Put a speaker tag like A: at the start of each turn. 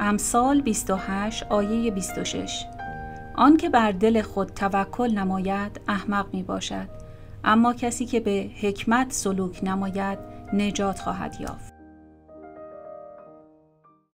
A: امثال 28 آیه 26 آن که بر دل خود توکل نماید احمق می باشد اما کسی که به حکمت سلوک نماید نجات خواهد یافت.